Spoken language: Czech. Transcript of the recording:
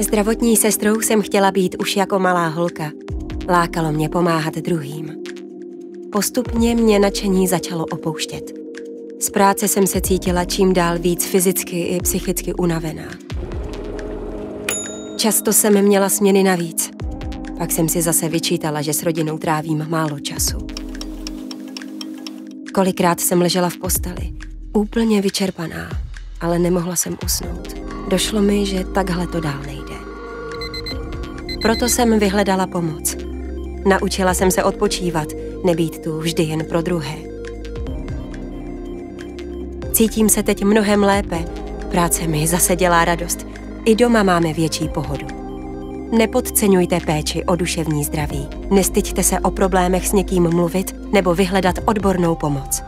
Zdravotní sestrou jsem chtěla být už jako malá holka. Lákalo mě pomáhat druhým. Postupně mě nadšení začalo opouštět. Z práce jsem se cítila čím dál víc fyzicky i psychicky unavená. Často jsem měla směny navíc. Pak jsem si zase vyčítala, že s rodinou trávím málo času. Kolikrát jsem ležela v posteli, úplně vyčerpaná, ale nemohla jsem usnout. Došlo mi, že takhle to dál nejde. Proto jsem vyhledala pomoc. Naučila jsem se odpočívat, nebýt tu vždy jen pro druhé. Cítím se teď mnohem lépe. Práce mi zase dělá radost. I doma máme větší pohodu. Nepodceňujte péči o duševní zdraví. Nestyďte se o problémech s někým mluvit nebo vyhledat odbornou pomoc.